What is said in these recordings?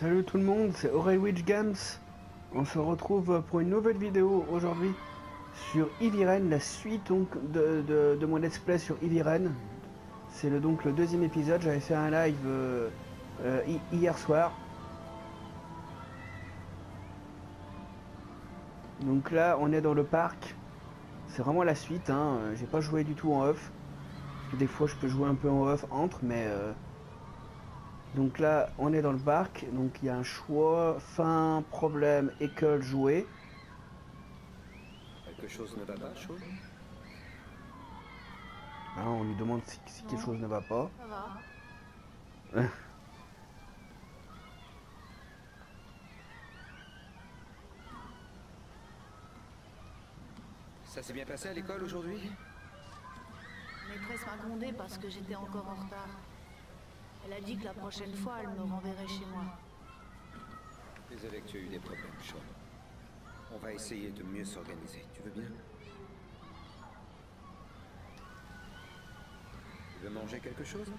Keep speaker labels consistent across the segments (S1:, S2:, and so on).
S1: Salut tout le monde, c'est Witch Games. On se retrouve pour une nouvelle vidéo aujourd'hui sur Illiren, la suite de, de, mon let's play sur Illiren. C'est donc le deuxième épisode, j'avais fait un live euh, euh, hier soir. Donc là on est dans le parc. C'est vraiment la suite, hein. j'ai pas joué du tout en off. des fois je peux jouer un peu en off entre, mais... Euh, donc là, on est dans le parc. Donc il y a un choix, fin, problème, école, jouer.
S2: Quelque chose ne va pas, Sean
S1: ah, On lui demande si, quelque chose ne va pas.
S3: Ça va.
S2: Ça s'est bien passé à l'école aujourd'hui?
S3: Maîtresse m'a grondé parce que j'étais encore en retard. Elle a dit que la prochaine fois, elle me renverrait chez moi.
S2: Désolé que tu aies eu des problèmes, Sean. On va essayer de mieux s'organiser. Tu veux bien? Tu veux manger quelque chose?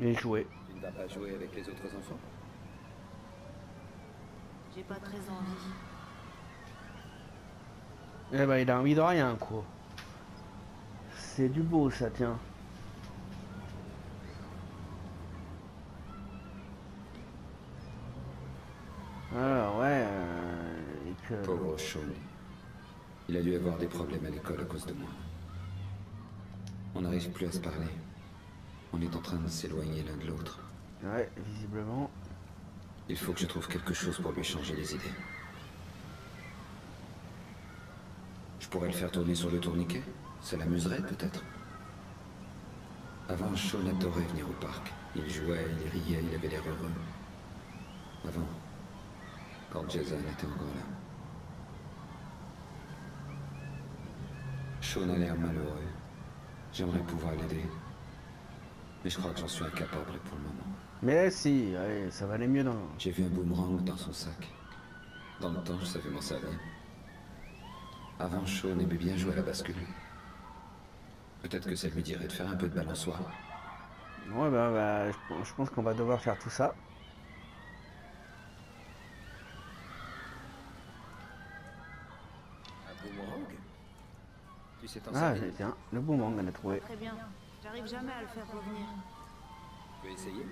S1: Et jouer.
S2: Tu ne vas pas jouer avec les autres enfants?
S3: J'ai pas très envie.
S1: Eh ben, il a envie de rien, quoi. C'est du beau ça, tiens. Alors ouais. Euh,
S2: Pauvre Sean. Il a dû avoir des problèmes à l'école à cause de moi. On n'arrive plus à se parler. On est en train de s'éloigner l'un de l'autre.
S1: Ouais, visiblement.
S2: Il faut que je trouve quelque chose pour lui changer les idées. Je pourrais le faire tourner sur le tourniquet? Ça l'amuserait peut-être? Avant, Sean adorait venir au parc. Il jouait, il riait, il avait l'air heureux. Avant, quand Jason était encore là. Sean a l'air malheureux. J'aimerais pouvoir l'aider. Mais je crois que j'en suis incapable pour le moment.
S1: Mais si, ça va aller mieux dans...
S2: J'ai vu un boomerang dans son sac. Dans le temps, je savais m'en servir. Avant, Sean aimait bien jouer à la bascule. Peut-être que ça lui dirait de faire un peu de balançoire.
S1: Ouais, bah, bah je, pense qu'on va devoir faire tout ça.
S2: Un boomerang? Tu sais t'en
S1: Ah, tiens, le boomerang, on a trouvé.
S3: Très bien. J'arrive jamais à le faire revenir.
S2: Tu peux essayer?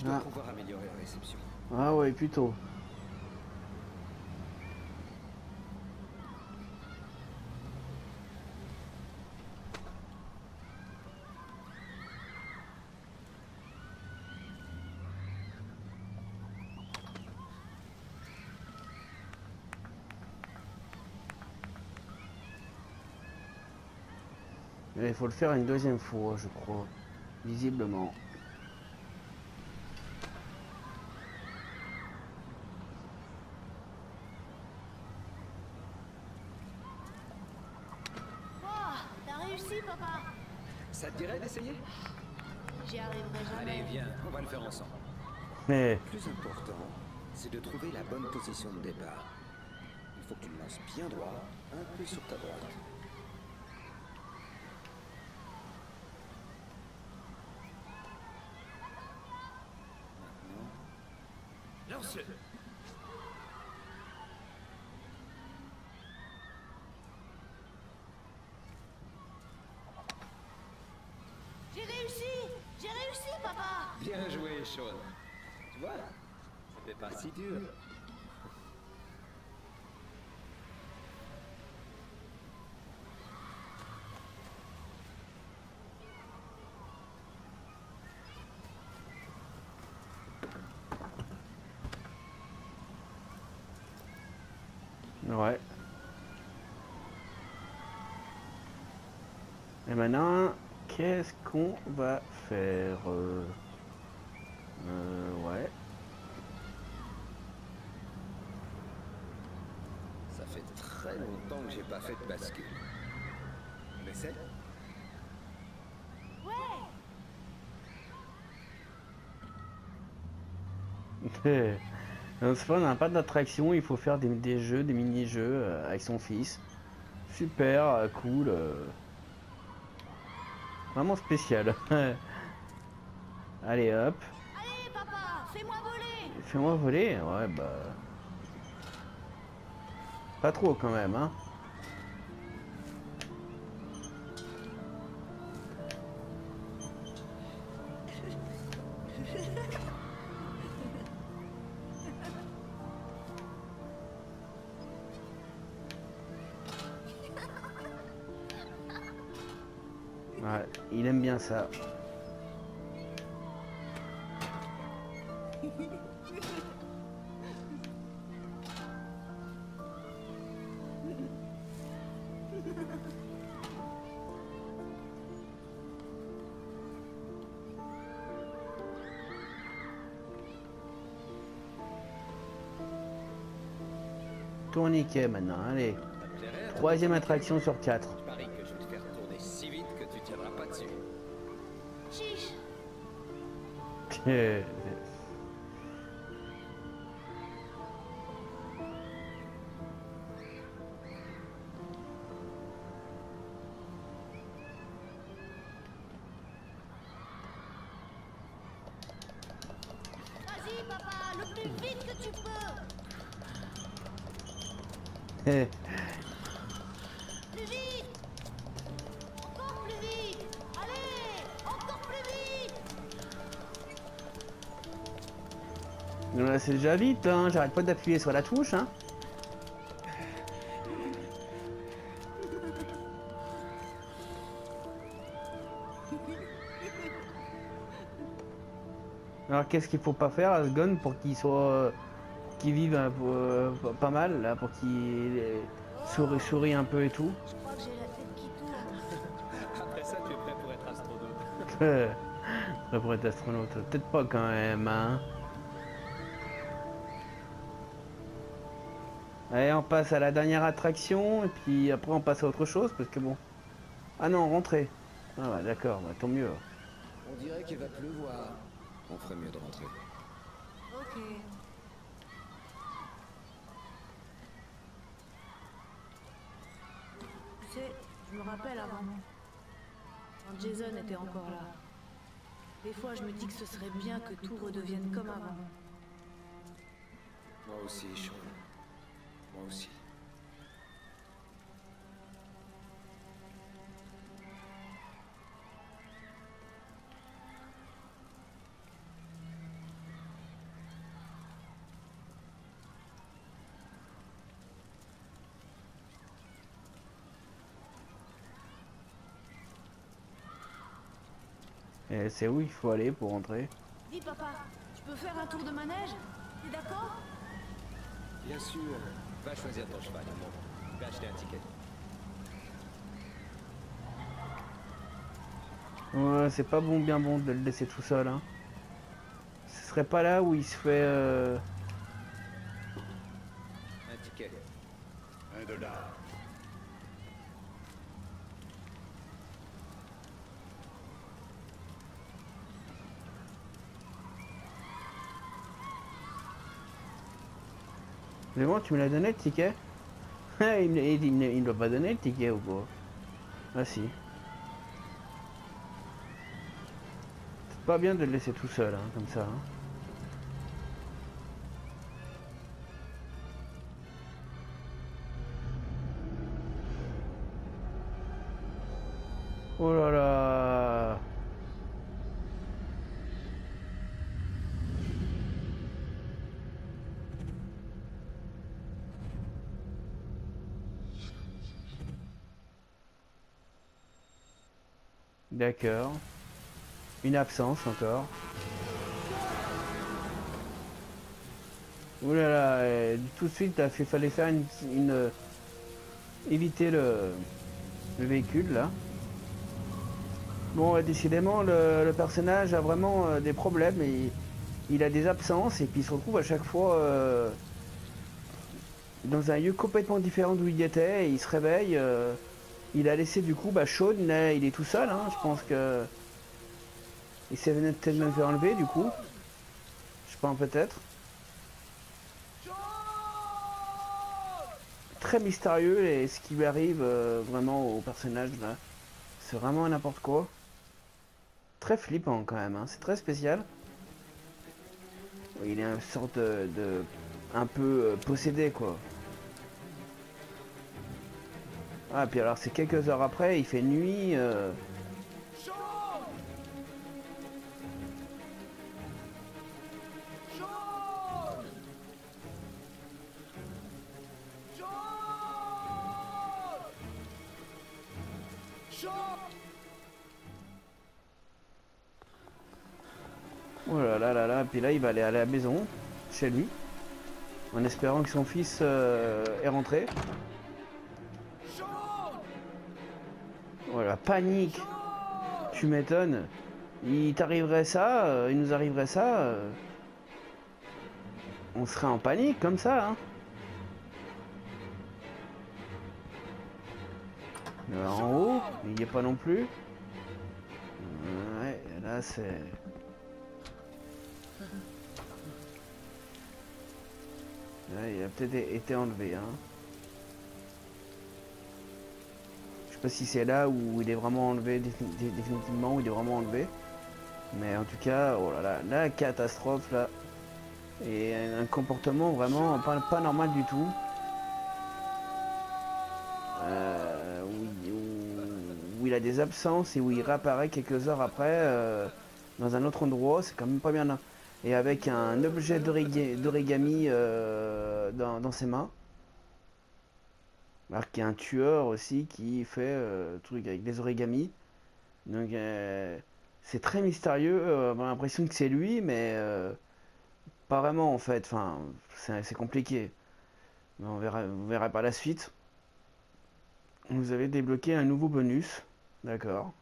S2: Je dois ah. pouvoir améliorer la réception.
S1: Ah ouais, plutôt. Il faut le faire une deuxième fois, je crois. Visiblement.
S2: Ça te dirait d'essayer
S3: J'y arriverai jamais.
S2: Allez, viens, on va le faire ensemble.
S1: Mais...
S2: Le plus important, c'est de trouver la bonne position de départ. Il faut que tu le lances bien droit, un peu sur ta droite. Maintenant... Lance-le Bien joué, Sean. Vois, c'était pas si dur.
S1: Ouais. Et maintenant, qu'est-ce qu'on va faire euh, ouais.
S2: Ça fait très longtemps que j'ai pas fait de basket. On essaie
S1: Ouais C'est pas, on n'a pas d'attraction, il faut faire des jeux, des mini-jeux euh, avec son fils. Super, euh, cool. Euh, vraiment spécial. Allez hop
S3: fais-moi voler.
S1: Ouais, bah. Pas trop quand même, hein. Ouais, il aime bien ça. Maintenant, allez. Troisième attraction sur quatre.
S2: Je parie que je vais te faire tourner si vite que tu tiendras pas dessus.
S3: Chiche Plus vite Encore plus vite Allez Encore plus vite
S1: C'est déjà vite, hein. j'arrête pas d'appuyer sur la touche. Hein. Alors qu'est-ce qu'il faut pas faire Asgon pour qu'il soit euh, qu'il vive un peu, euh, pas mal là, pour qu'il euh, sourit, sourit un peu et tout.
S3: Je crois que j'ai la tête qui tourne.
S2: Après ça, tu es prêt pour être astronaute.
S1: Ça pourrait être astronaute, peut-être pas quand même, hein. Allez, on passe à la dernière attraction, et puis après on passe à autre chose, parce que bon... Ah non, rentrez. Ah d'accord, bah, tant mieux.
S2: On dirait qu'il va pleuvoir. On ferait mieux de rentrer.
S3: Ok. Tu sais, je me rappelle avant. Quand Jason était encore là. Des fois, je me dis que ce serait bien que tout redevienne comme avant.
S2: Moi aussi, Sean. Moi aussi.
S1: Et c'est où il faut aller pour rentrer?
S3: Dis, papa, tu peux faire un tour de manège? T'es d'accord?
S2: Bien sûr. Va choisir ton cheval, maman. Va acheter un ticket.
S1: Ouais, c'est pas bon, bien bon de le laisser tout seul, hein. Ce serait pas là où il se fait... euh,
S2: Un ticket.
S4: Un dollar.
S1: Mais bon, tu me l'as donné le ticket il, il, il me doit pas donner le ticket ou quoi? Ah si. C'est pas bien de le laisser tout seul, hein, comme ça. hein. Une absence encore. Ouh là euh, tout de suite, il fallait faire une, une, euh, éviter le, le véhicule là. Bon, euh, décidément, le, personnage a vraiment euh, des problèmes et il a des absences et puis il se retrouve à chaque fois euh, dans un lieu complètement différent d'où il était, et il se réveille. Il a laissé du coup, bah, Sean, là, il est tout seul, hein, je pense que. Il s'est peut-être même fait enlever du coup. Je pas, peut-être. Très mystérieux et ce qui lui arrive euh, vraiment au personnage là. C'est vraiment n'importe quoi. Très flippant quand même, hein, c'est très spécial. Il est une sorte de, de- un peu euh, possédé quoi. Ah puis alors c'est quelques heures après, il fait nuit. euh, Oh là là là là, puis là il va aller à la maison, chez lui, en espérant que son fils euh, est rentré. Voilà, panique. Tu m'étonnes. Il t'arriverait ça, euh, il nous arriverait ça. euh, on serait en panique comme ça, hein. En haut, il n'y est pas non plus. Ouais, là c'est. Ouais, il a peut-être été enlevé, hein. Sais pas si c'est là où il est vraiment enlevé défini- dé- définitivement, où il est vraiment enlevé. Mais en tout cas, oh là là, la catastrophe là. Et un, comportement vraiment pas, normal du tout. Euh, où, il- a des absences et où il réapparaît quelques heures après euh, dans un autre endroit, c'est quand même pas bien là. Et avec un objet d'origa- d'origami euh, dans ses mains. Alors qu'il y a un tueur aussi qui fait euh, truc avec des origamis. Donc euh, c'est très mystérieux. euh, on a l'impression que c'est lui, mais euh, pas vraiment en fait. Enfin, c'est compliqué. Mais on verra, vous verrez par la suite. Vous avez débloqué un nouveau bonus. D'accord.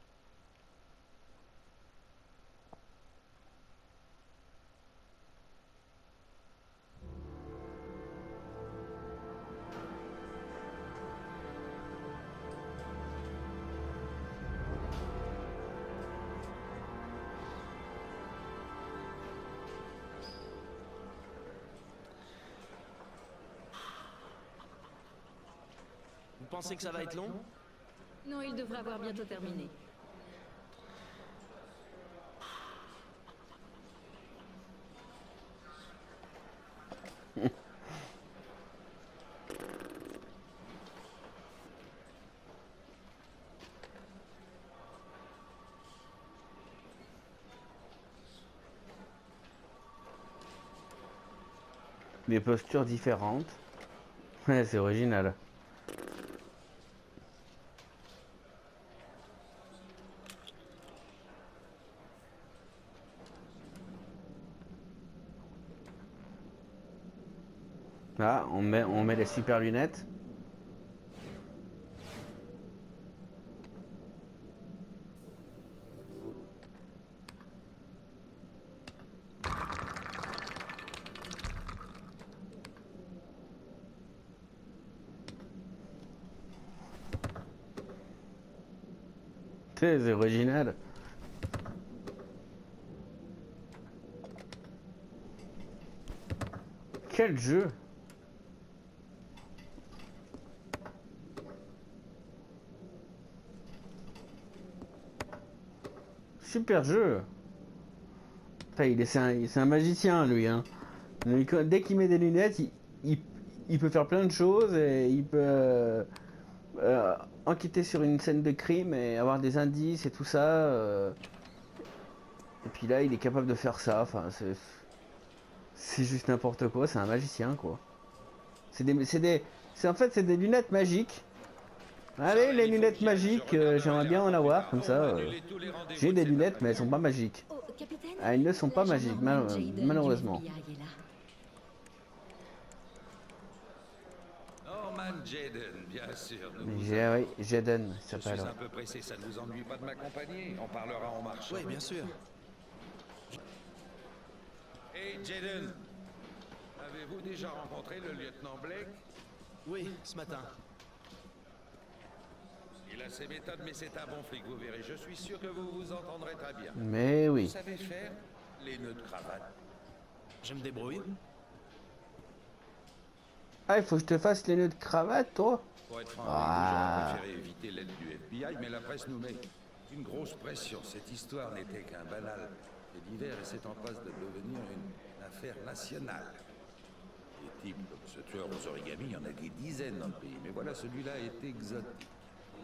S5: Pensez que ça va être long
S6: Non, il devrait avoir bientôt terminé.
S1: Des postures différentes. Ouais, c'est original. On met, on met les super lunettes. Très original. Quel jeu Super jeu Putain, il est, c'est un, un magicien lui hein. Dès qu'il met des lunettes, il, il- peut faire plein de choses et il peut euh, enquêter sur une scène de crime et avoir des indices et tout ça. euh. Et puis là, il est capable de faire ça. Enfin, c'est c'est juste n'importe quoi. C'est un magicien quoi. C'est des, c'est des, c'est en fait c'est des lunettes magiques. Allez, les lunettes magiques, euh, j'aimerais bien en avoir comme ça. euh. J'ai des lunettes, mais elles sont pas magiques. Ah, elles ne sont pas magiques, mal-
S6: Jaden
S1: malheureusement.
S7: Jaden, bien sûr.
S1: oui, Jaden, il
S7: Je suis un peu pressé, ça ne vous ennuie pas de m'accompagner On parlera en marchant.
S5: Oui, bien sûr.
S7: Hey Jaden, avez-vous déjà rencontré le lieutenant Blake?
S5: Oui, ce matin.
S7: Il a ses méthodes, mais c'est un bon flic, vous verrez. Je suis sûr que vous vous entendrez très bien.
S1: Mais
S7: Vous
S1: oui.
S7: savez faire les nœuds de cravate.
S5: Je me débrouille.
S1: Ah, il faut que je te fasse les nœuds de cravate, toi
S7: Pour être franc,
S1: Ah.
S7: j'aurais préféré éviter l'aide du FBI, mais la presse nous met une grosse pression. Cette histoire n'était qu'un banal fait divers et c'est en passe de devenir une affaire nationale. Des types comme ce tueur aux origamis, il y en a des dizaines dans le pays, mais voilà, celui-là est exotique.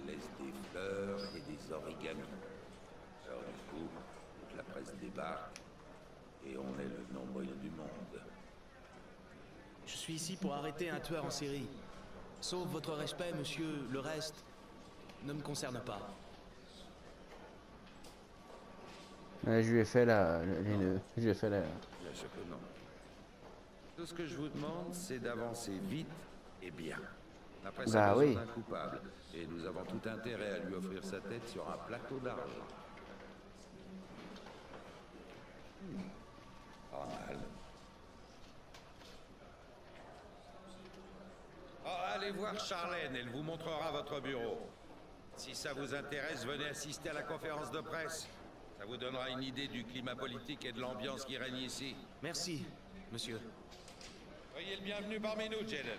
S7: Laisse des fleurs et des origamis. Alors du coup, toute la presse débarque et on est le nombril du monde.
S5: Je suis ici pour arrêter un tueur en série. Sauf votre respect, monsieur, le reste ne me concerne pas.
S1: Ouais, Je lui ai fait la, les nœuds. Je lui ai fait la...
S7: Bien sûr que non. Tout ce que je vous demande, c'est d'avancer vite et bien. La presse
S1: Bah oui.
S7: coupable, et nous avons tout intérêt à lui offrir sa tête sur un plateau d'argent. Hmm. Pas mal. Oh, allez voir Charlène, elle vous montrera votre bureau. Si ça vous intéresse, venez assister à la conférence de presse. Ça vous donnera une idée du climat politique et de l'ambiance qui règne ici.
S5: Merci, monsieur.
S7: Soyez le bienvenu parmi nous, Jaden.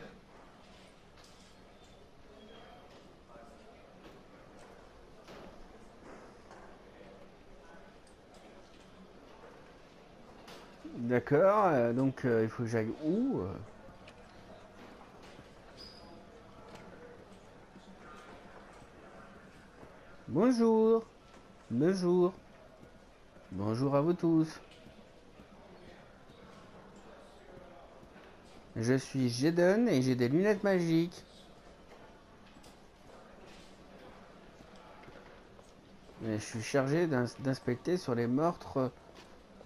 S1: D'accord, euh, donc euh, il faut que j'aille où euh Bonjour. Bonjour. Bonjour à vous tous. Je suis Jeden et j'ai des lunettes magiques. Je suis chargé d'ins- d'inspecter sur les meurtres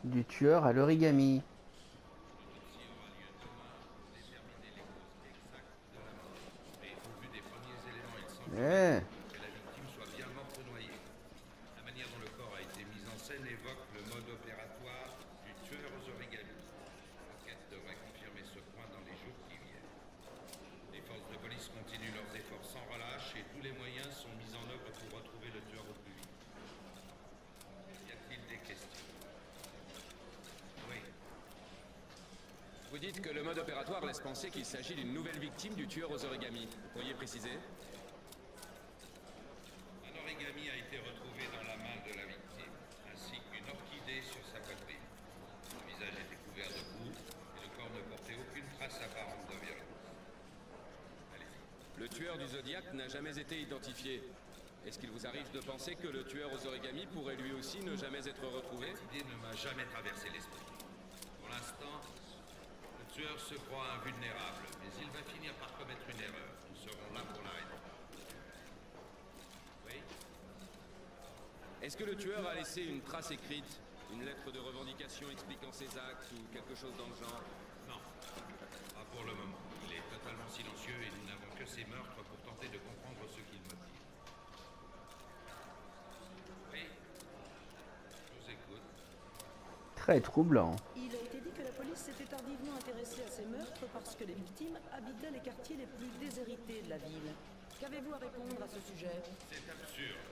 S1: du tueur à l'origami. Eh,
S7: que la victime soit bien morte ou noyée. La manière dont le corps a été mis en scène évoque le mode opératoire du tueur aux origamis. L'enquête devrait confirmer ce point dans les jours qui viennent. Les forces de police continuent leurs efforts sans relâche et tous les moyens sont mis en œuvre pour retrouver le tueur au plus vite. Y a-t-il des questions Oui.
S8: Vous dites que le mode opératoire laisse penser qu'il s'agit d'une nouvelle victime du tueur aux origamis. Vous pourriez préciser?
S7: Un origami a été retrouvé dans la main de la victime, ainsi qu'une orchidée sur sa poitrine. Son visage était couvert de boue et le corps ne portait aucune trace apparente de violence. Allez-y.
S8: Le tueur du Zodiac n'a jamais été identifié. Est-ce qu'il vous arrive de penser que le tueur aux origamis pourrait lui aussi ne jamais être retrouvé?
S7: Cette idée ne m'a jamais traversé l'esprit. Le tueur se croit invulnérable, mais il va finir par commettre une erreur. Nous serons là pour l'arrêter. Oui
S8: Est-ce que le tueur a laissé une trace écrite Une lettre de revendication expliquant ses actes ou quelque chose dans le genre?
S7: Non. Pas pour le moment. Il est totalement silencieux et nous n'avons que ses meurtres pour tenter de comprendre ce qu'il motive. Oui Je vous écoute.
S1: très troublant.
S9: Il a été dit que la police s'était tardivement intéressée à ces meurtres parce que les victimes habitaient les quartiers les plus déshérités de la ville. Qu'avez-vous à répondre à ce sujet?
S7: C'est absurde.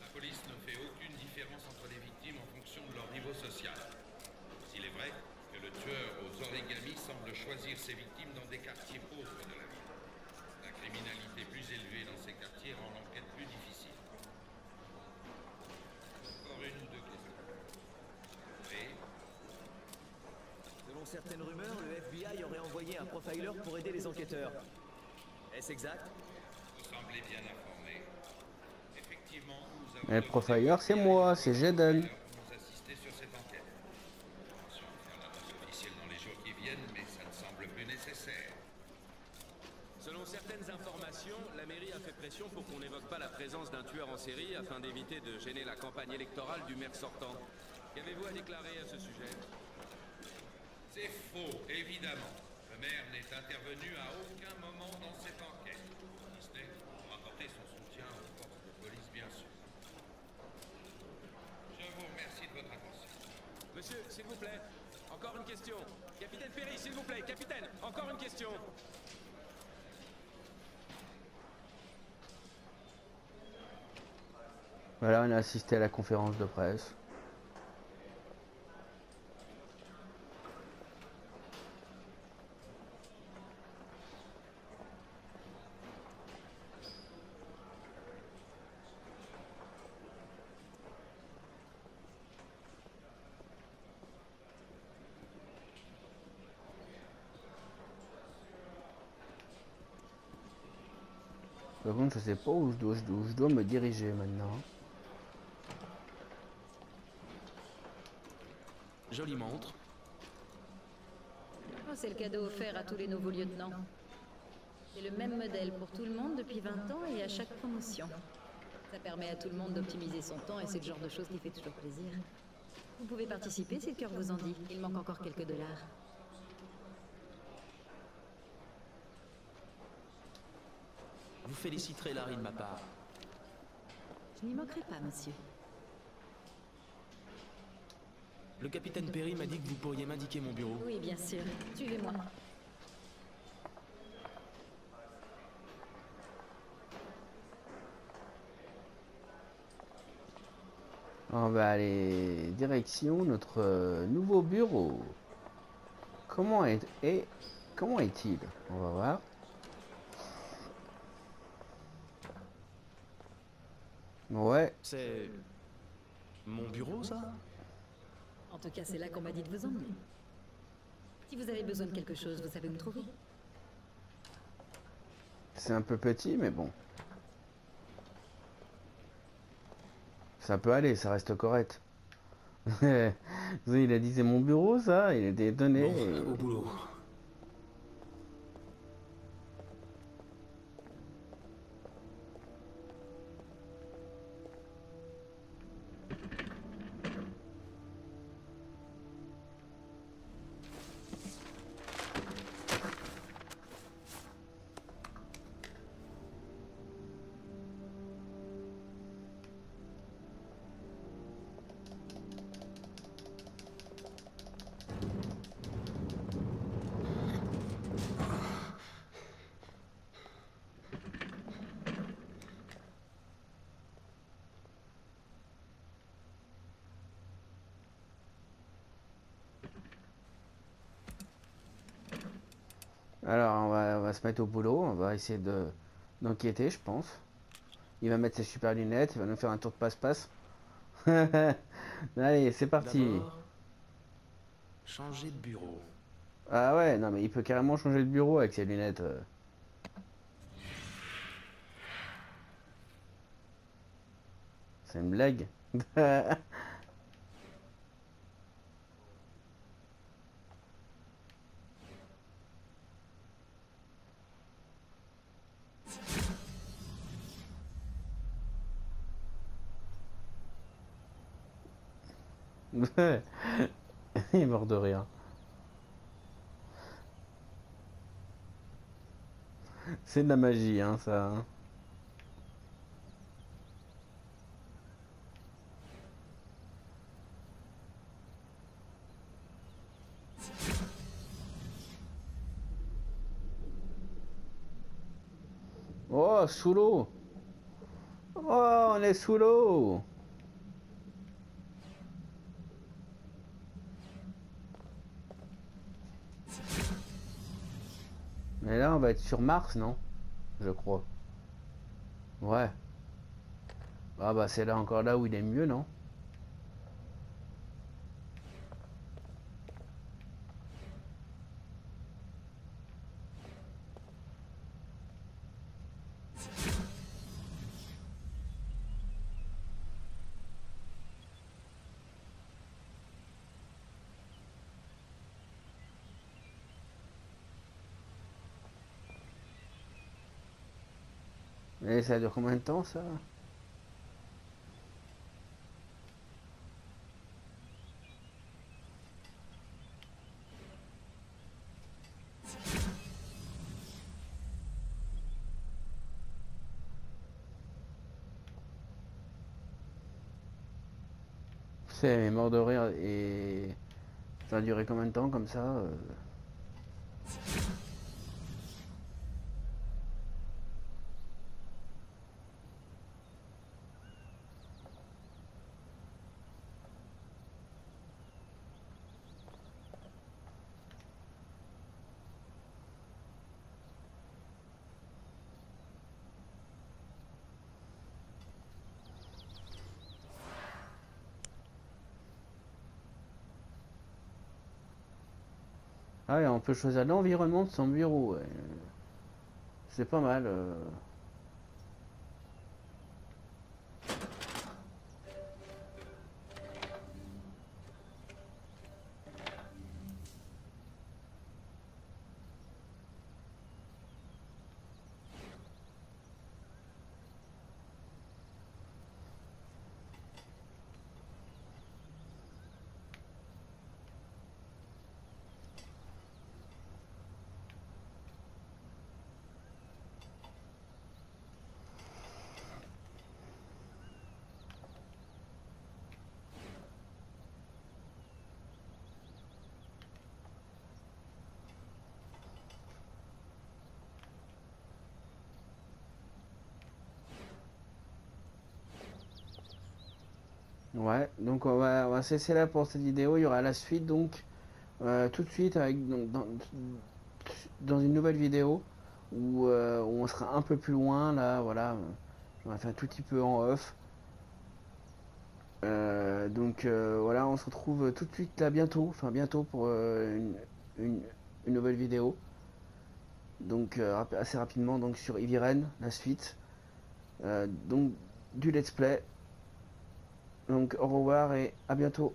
S7: La police ne fait aucune différence entre les victimes en fonction de leur niveau social. Il est vrai que le tueur aux origamis semble choisir ses victimes dans des quartiers pauvres de la ville. La criminalité plus élevée dans ces quartiers rend l'enquête plus difficile. Encore une ou deux questions. Oui
S10: Selon certaines rumeurs, le FBI aurait envoyé un profiler pour aider les enquêteurs. Est-ce exact?
S7: Vous semblez bien informé. Effectivement, nous avons...
S1: Mais le profiler, c'est moi, c'est.
S7: Pour nous assister sur cette enquête. Faire l'annonce officielle dans les jours qui viennent, mais ça ne semble plus nécessaire.
S8: Selon certaines informations, la mairie a fait pression pour qu'on n'évoque pas la présence d'un tueur en série afin d'éviter de gêner la campagne électorale du maire sortant. Qu'avez-vous à déclarer à ce sujet?
S7: C'est faux, évidemment. Le maire n'est intervenu à aucun moment dans cette enquête, si ce n'est pour apporter son soutien aux forces de police, bien sûr. Je vous remercie de votre attention.
S8: Monsieur, s'il vous plaît, encore une question. Capitaine Ferry, s'il vous plaît, capitaine, encore une question.
S1: Voilà, on a assisté à la conférence de presse. Par contre, je sais pas où je dois, je me diriger maintenant.
S5: Jolie montre.
S6: Oh, c'est le cadeau offert à tous les nouveaux lieutenants. C'est le même modèle pour tout le monde depuis 20 ans et à chaque promotion. Ça permet à tout le monde d'optimiser son temps et c'est le genre de choses qui fait toujours plaisir. Vous pouvez participer si le cœur vous en dit. Il manque encore quelques dollars.
S5: Vous féliciterez Larry de ma part.
S6: Je n'y manquerai pas, monsieur.
S5: Le capitaine Perry m'a dit que vous pourriez m'indiquer mon bureau.
S6: Oui, bien sûr. Suivez-moi.
S1: On va aller direction notre euh, nouveau bureau. Comment est et comment est-il? On va voir. Ouais,
S5: C'est... Mon bureau, ça?
S6: En tout cas, c'est là qu'on m'a dit de vous emmener. Si vous avez besoin de quelque chose, vous savez où me trouver.
S1: c'est un peu petit, mais bon. Ça peut aller, ça reste correct. il a dit c'est mon bureau, ça. Il était étonné.
S5: Bon, au boulot.
S1: Se mettre au boulot. On va essayer de d'enquêter, je pense. Il va mettre ses super lunettes. Il va nous faire un tour de passe-passe. Allez, c'est parti.
S5: Changer de bureau.
S1: Ah ouais, non mais il peut carrément changer de bureau avec ses lunettes. euh. C'est une blague. il est de rire. C'est de la magie, hein, ça. hein. Oh, sous l'eau. Oh, on est sous l'eau. On va être sur Mars, non? Je crois. Ouais. Ah bah c'est là encore là où il est mieux, non? Et ça dure combien de temps ça C'est mort de rire et ça a duré combien de temps comme ça Ah ouais, on peut choisir l'environnement de son bureau. C'est pas mal. euh. Ouais, donc on va, on va cesser là pour cette vidéo. Il y aura la suite donc euh, tout de suite avec dans, une nouvelle vidéo où, euh, où on sera un peu plus loin là. Voilà, on va faire un tout petit peu en off. Euh, donc voilà, on se retrouve tout de suite là bientôt, enfin bientôt pour une, une- une nouvelle vidéo. Donc assez rapidement donc sur Eviren, la suite. Donc du let's play. Donc au revoir et à bientôt.